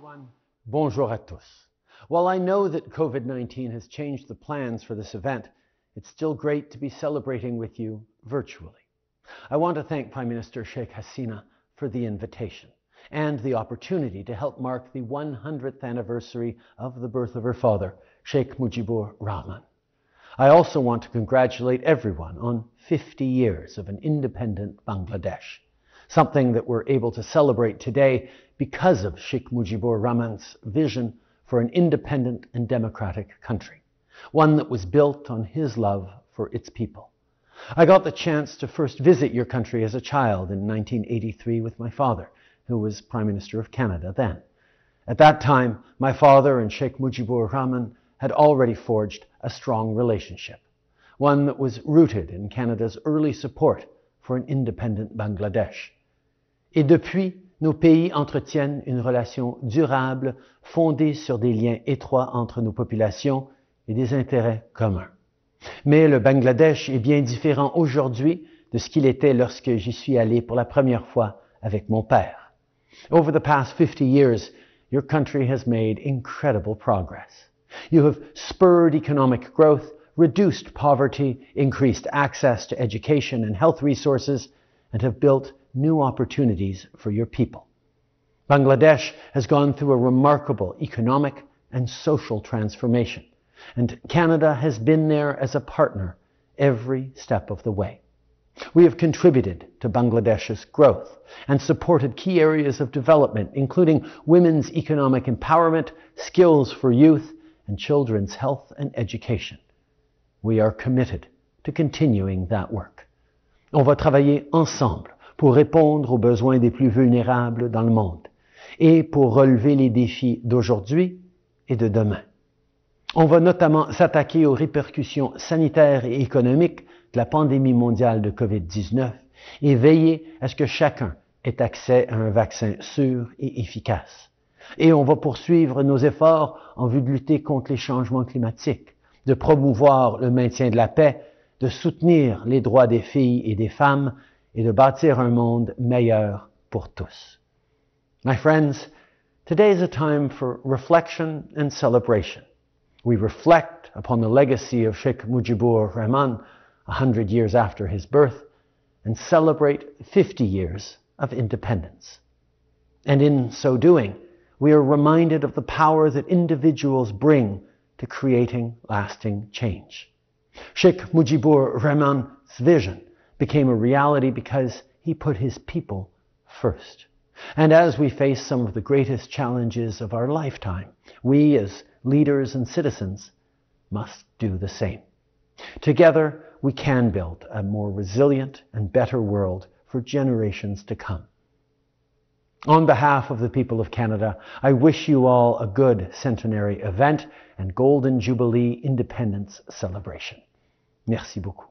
everyone. Bonjour à tous. While I know that COVID 19 has changed the plans for this event, it's still great to be celebrating with you virtually. I want to thank Prime Minister Sheikh Hasina for the invitation and the opportunity to help mark the 100th anniversary of the birth of her father, Sheikh Mujibur Rahman. I also want to congratulate everyone on 50 years of an independent Bangladesh, something that we're able to celebrate today because of Sheikh Mujibur Rahman's vision for an independent and democratic country, one that was built on his love for its people. I got the chance to first visit your country as a child in 1983 with my father, who was Prime Minister of Canada then. At that time, my father and Sheikh Mujibur Rahman had already forged a strong relationship, one that was rooted in Canada's early support for an independent Bangladesh. Et depuis, nos pays entretiennent une relation durable fondée sur des liens étroits entre nos populations et des intérêts communs. Mais le Bangladesh est bien différent aujourd'hui de ce qu'il était lorsque j'y suis allé pour la première fois avec mon père. Over the past 50 years, your country has made incredible progress. You have spurred economic growth, reduced poverty, increased access to education and health resources, and have built new opportunities for your people. Bangladesh has gone through a remarkable economic and social transformation, and Canada has been there as a partner every step of the way. We have contributed to Bangladesh's growth and supported key areas of development, including women's economic empowerment, skills for youth, and children's health and education. We are committed to continuing that work. On va travailler ensemble pour répondre aux besoins des plus vulnérables dans le monde et pour relever les défis d'aujourd'hui et de demain. On va notamment s'attaquer aux répercussions sanitaires et économiques de la pandémie mondiale de COVID-19 et veiller à ce que chacun ait accès à un vaccin sûr et efficace. Et on va poursuivre nos efforts en vue de lutter contre les changements climatiques, de promouvoir le maintien de la paix, de soutenir les droits des filles et des femmes et de bâtir un monde meilleur pour tous. My friends, today is a time for reflection and celebration. We reflect upon the legacy of Sheikh Mujibur Rahman a hundred years after his birth and celebrate 50 years of independence. And in so doing, we are reminded of the power that individuals bring to creating lasting change. Sheikh Mujibur Rahman's vision became a reality because he put his people first. And as we face some of the greatest challenges of our lifetime, we as leaders and citizens must do the same. Together, we can build a more resilient and better world for generations to come. On behalf of the people of Canada, I wish you all a good centenary event and Golden Jubilee Independence celebration. Merci beaucoup.